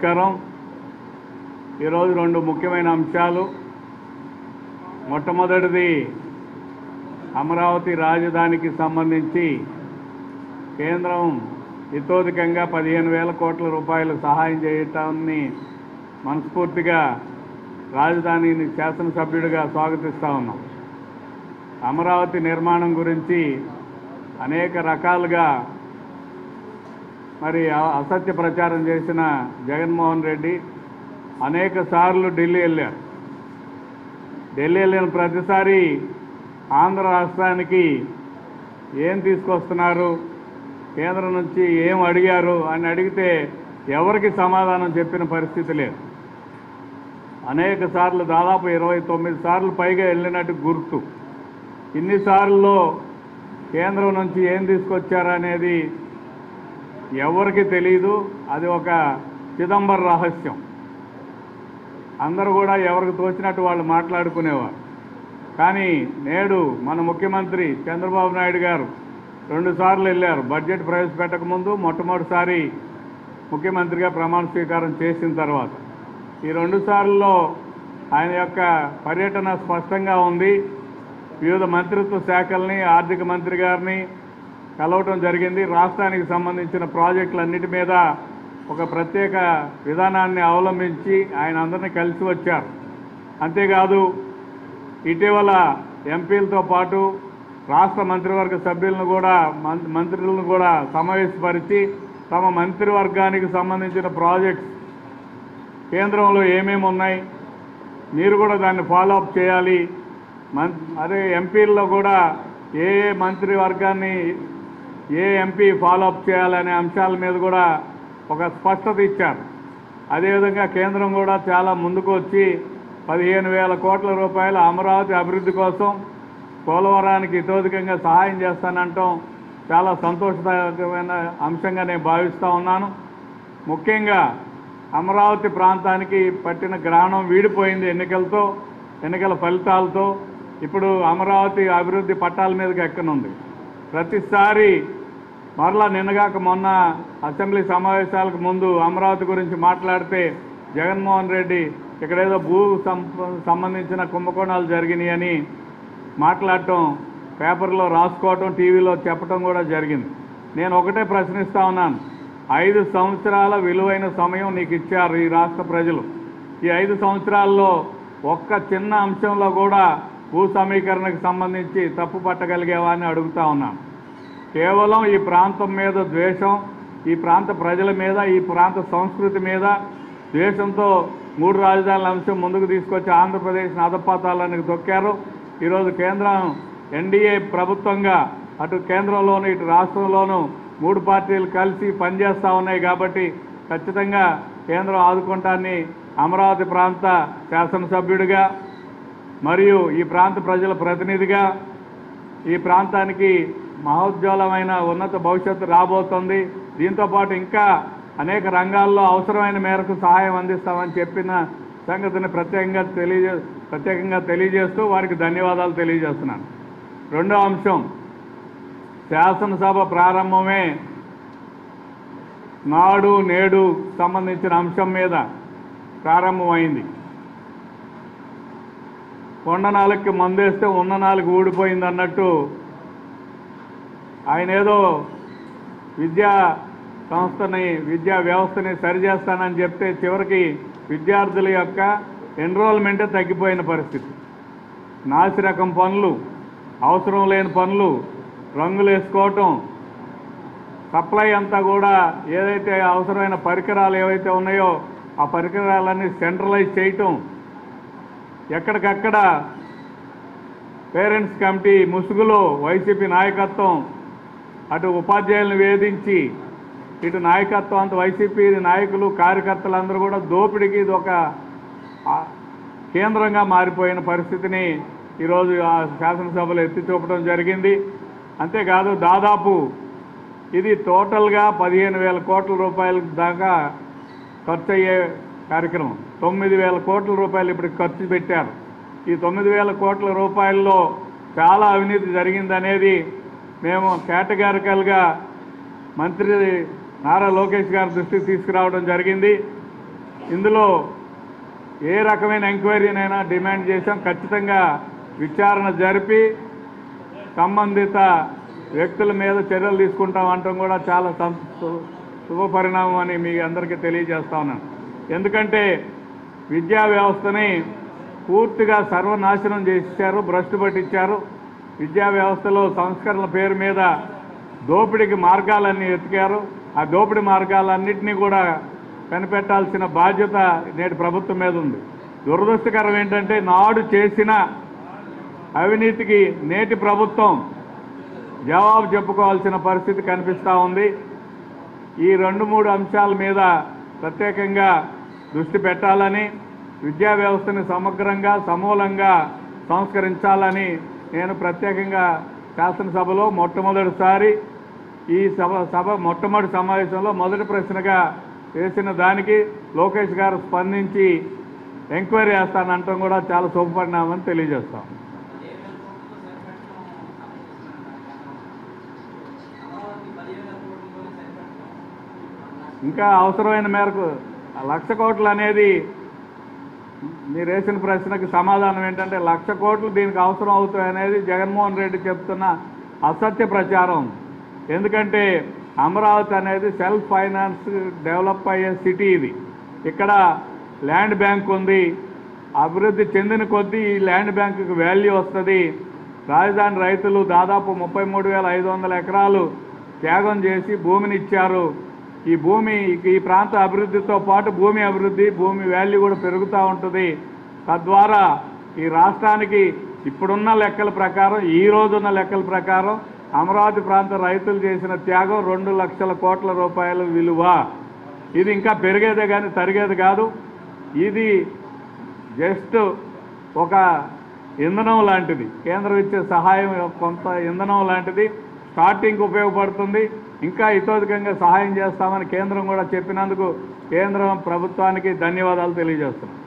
నమస్కారం. ఈరోజు రెండు ముఖ్యమైన అంశాలు. మొట్టమొదటిది అమరావతి రాజధానికి సంబంధించి కేంద్రం ఇతోధికంగా పదిహేను వేల కోట్ల రూపాయలు సహాయం చేయటాన్ని మనస్ఫూర్తిగా రాజధానిని శాసనసభ్యుడిగా స్వాగతిస్తా ఉన్నాం. అమరావతి నిర్మాణం గురించి అనేక రకాలుగా మరి అ- అసత్య ప్రచారం చేసిన జగన్మోహన్ రెడ్డి అనేక సార్లు ఢిల్లీ వెళ్ళారు. ఢిల్లీ వెళ్ళిన ప్రతిసారి ఆంధ్ర రాష్ట్రానికి ఏం తీసుకొస్తున్నారు కేంద్రం నుంచి ఏం అడిగారు అని అడిగితే ఎవరికి సమాధానం చెప్పిన పరిస్థితి లేదు. అనేక సార్లు దాదాపు ఇరవై తొమ్మిది సార్లు పైగా వెళ్ళినట్టు గుర్తు. ఇన్నిసార్లు కేంద్రం నుంచి ఏం తీసుకొచ్చారనేది ఎవరికి తెలియదు అది ఒక చిదంబర రహస్యం. అందరూ కూడా ఎవరికి తోచినట్టు వాళ్ళు మాట్లాడుకునేవారు. కానీ నేడు మన ముఖ్యమంత్రి చంద్రబాబు నాయుడు గారు రెండుసార్లు వెళ్ళారు. బడ్జెట్ ప్రవేశపెట్టకముందు మొట్టమొదటిసారి ముఖ్యమంత్రిగా ప్రమాణ స్వీకారం చేసిన తర్వాత. ఈ రెండు సార్ల్లో ఆయన యొక్క పర్యటన స్పష్టంగా ఉంది. వివిధ మంత్రిత్వ శాఖల్ని ఆర్థిక మంత్రి గారిని కలవటం జరిగింది. రాష్ట్రానికి సంబంధించిన ప్రాజెక్టులన్నిటి మీద ఒక ప్రత్యేక విధానాన్ని అవలంబించి ఆయన అందరినీ కలిసి వచ్చారు. అంతేకాదు ఇటీవల ఎంపీలతో పాటు రాష్ట్ర మంత్రివర్గ సభ్యులను కూడా మంత్రులను కూడా సమావేశపరిచి తమ మంత్రివర్గానికి సంబంధించిన ప్రాజెక్ట్స్ కేంద్రంలో ఏమేమి ఉన్నాయి మీరు కూడా దాన్ని ఫాలో అప్ చేయాలి. మన్ అదే ఎంపీల్లో కూడా ఏ ఏ మంత్రివర్గాన్ని ఏ ఎంపీ ఫాలోఅప్ చేయాలనే అంశాల మీద కూడా ఒక స్పష్టత ఇచ్చారు. అదేవిధంగా కేంద్రం కూడా చాలా ముందుకు వచ్చి పదిహేను వేల కోట్ల రూపాయల అమరావతి అభివృద్ధి కోసం పోలవరానికి ఇతోధికంగా సహాయం చేస్తానంటాం చాలా సంతోషదాయకమైన అంశంగా నేను భావిస్తూ ఉన్నాను. ముఖ్యంగా అమరావతి ప్రాంతానికి పట్టిన గ్రహణం వీడిపోయింది ఎన్నికలతో ఎన్నికల ఫలితాలతో. ఇప్పుడు అమరావతి అభివృద్ధి పట్టాల మీదకి ఎక్కనుంది? ప్రతిసారి మరలా నిన్నగాక మొన్న అసెంబ్లీ సమావేశాలకు ముందు అమరావతి గురించి మాట్లాడితే జగన్మోహన్ రెడ్డి ఇక్కడేదో భూ సంబంధించిన కుంభకోణాలు జరిగినాయని మాట్లాడటం పేపర్లో రాసుకోవటం టీవీలో చెప్పటం కూడా జరిగింది. నేను ఒకటే ప్రశ్నిస్తా ఉన్నాను. ఐదు సంవత్సరాల విలువైన సమయం నీకు ఇచ్చారు ఈ రాష్ట్ర ప్రజలు. ఈ ఐదు సంవత్సరాల్లో ఒక్క చిన్న అంశంలో కూడా భూ సమీకరణకు సంబంధించి తప్పు పట్టగలిగేవా అని అడుగుతా ఉన్నాను. కేవలం ఈ ప్రాంతం మీద ద్వేషం ఈ ప్రాంత ప్రజల మీద ఈ ప్రాంత సంస్కృతి మీద ద్వేషంతో మూడు రాజధానుల అంశం ముందుకు తీసుకొచ్చి ఆంధ్రప్రదేశ్ అధపాతాలని తొక్కారు. ఈరోజు కేంద్రం ఎన్డీఏ ప్రభుత్వంగా అటు కేంద్రంలోను ఇటు రాష్ట్రంలోనూ మూడు పార్టీలు కలిసి పనిచేస్తూ ఉన్నాయి కాబట్టి ఖచ్చితంగా కేంద్రం ఆదుకుంటాన్ని అమరావతి ప్రాంత శాసనసభ్యుడిగా మరియు ఈ ప్రాంత ప్రజల ప్రతినిధిగా ఈ ప్రాంతానికి మహోజ్వలమైన ఉన్నత భవిష్యత్తు రాబోతుంది. దీంతో పాటు ఇంకా అనేక రంగాల్లో అవసరమైన మేరకు సహాయం అందిస్తామని చెప్పిన సంగతిని ప్రత్యేకంగా తెలియజే ప్రత్యేకంగా తెలియజేస్తూ వారికి ధన్యవాదాలు తెలియజేస్తున్నాను. రెండో అంశం శాసనసభ ప్రారంభమే నాడు నేడు సంబంధించిన అంశం మీద ప్రారంభమైంది. కొండ నాలుగుకి మందేస్తే ఉన్న నాలుగు ఊడిపోయింది అన్నట్టు ఆయన ఏదో విద్యా సంస్థని విద్యా వ్యవస్థని సరిచేస్తానని చెప్తే చివరికి విద్యార్థుల యొక్క ఎన్రోల్మెంటే తగ్గిపోయిన పరిస్థితి. నాసిరకం పనులు అవసరం లేని పనులు రంగులు వేసుకోవటం సప్లై అంతా కూడా ఏదైతే అవసరమైన పరికరాలు ఏవైతే ఉన్నాయో ఆ పరికరాలన్నీ సెంట్రలైజ్ చేయటం. ఎక్కడికక్కడ పేరెంట్స్ కమిటీ ముసుగులో వైసీపీ నాయకత్వం అటు ఉపాధ్యాయులను వేధించి ఇటు నాయకత్వం అంత వైసీపీ నాయకులు కార్యకర్తలందరూ కూడా దోపిడీకి ఇది ఒక కేంద్రంగా మారిపోయిన పరిస్థితిని ఈరోజు ఆ శాసనసభలో ఎత్తి చూపడం జరిగింది. అంతేకాదు దాదాపు ఇది టోటల్గా పదిహేను వేల కోట్ల రూపాయల దాకా ఖర్చు అయ్యే కార్యక్రమం. తొమ్మిది వేల కోట్ల రూపాయలు ఇప్పుడు ఖర్చు పెట్టారు. ఈ తొమ్మిది వేల కోట్ల రూపాయల్లో చాలా అవినీతి జరిగిందనేది మేము కేటగారికల్గా మంత్రి నారా లోకేష్ గారి దృష్టికి తీసుకురావడం జరిగింది. ఇందులో ఏ రకమైన ఎంక్వైరీనైనా డిమాండ్ చేశాం. ఖచ్చితంగా విచారణ జరిపి సంబంధిత వ్యక్తుల మీద చర్యలు తీసుకుంటాం అంటాం కూడా చాలా సం- సు- శుభ అని మీ అందరికీ తెలియజేస్తా ఉన్నాను ఎందుకంటే విద్యా వ్యవస్థని పూర్తిగా సర్వనాశనం చేశారు భ్రష్టు పట్టించారు. విద్యా వ్యవస్థలో సంస్కరణల పేరు మీద దోపిడీకి మార్గాలన్నీ ఎతికారు ఆ దోపిడీ మార్గాలన్నింటినీ కూడా కనిపెట్టాల్సిన బాధ్యత నేటి ప్రభుత్వం మీద ఉంది. దురదృష్టకరం ఏంటంటే నాడు చేసిన అవినీతికి నేటి ప్రభుత్వం జవాబు చెప్పుకోవాల్సిన పరిస్థితి కనిపిస్తూ ఉంది. ఈ రెండు మూడు అంశాల మీద ప్రత్యేకంగా దృష్టి పెట్టాలని విద్యా వ్యవస్థని సమగ్రంగా సమూలంగా సంస్కరించాలని నేను ప్రత్యేకంగా శాసనసభలో మొట్టమొదటిసారి ఈ సభ సభ మొట్టమొదటి సమావేశంలో మొదటి ప్రశ్నగా వేసిన దానికి లోకేష్ గారు స్పందించి ఎంక్వైరీ చేస్తానంటాం కూడా చాలా శుభపడినామని తెలియజేస్తాం. ఇంకా అవసరమైన మేరకు లక్ష కోట్లు అనేది మీరు వేసిన ప్రశ్నకి సమాధానం ఏంటంటే లక్ష కోట్లు దీనికి అవసరం అవుతాయనేది జగన్మోహన్ రెడ్డి చెప్తున్న అసత్య ప్రచారం. ఎందుకంటే అమరావతి అనేది సెల్ఫ్ ఫైనాన్స్ డెవలప్ అయ్యే సిటీ ఇది. ఇక్కడ ల్యాండ్ బ్యాంక్ ఉంది. అభివృద్ధి చెందిన కొద్దీ ఈ ల్యాండ్ బ్యాంకుకి వాల్యూ వస్తుంది. రాజధాని రైతులు దాదాపు ముప్పై మూడు వేల ఐదు వందల ఎకరాలు త్యాగం చేసి భూమిని ఇచ్చారు. ఈ భూమి ఈ ప్రాంత అభివృద్ధితో పాటు భూమి అభివృద్ధి భూమి వాల్యూ కూడా పెరుగుతూ ఉంటుంది. తద్వారా ఈ రాష్ట్రానికి ఇప్పుడున్న లెక్కల ప్రకారం ఈ రోజున్న లెక్కల ప్రకారం అమరావతి ప్రాంత రైతులు చేసిన త్యాగం రెండు లక్షల కోట్ల రూపాయల విలువ. ఇది ఇంకా పెరిగేదే కానీ తరిగేది కాదు. ఇది జస్ట్ ఒక ఇంధనం లాంటిది. కేంద్రం ఇచ్చే సహాయం కొంత ఇంధనం లాంటిది. స్టార్టింగ్ ఉపయోగపడుతుంది. ఇంకా ఇతోధికంగా సహాయం చేస్తామని కేంద్రం కూడా చెప్పినందుకు కేంద్రం ప్రభుత్వానికి ధన్యవాదాలు తెలియజేస్తున్నాం.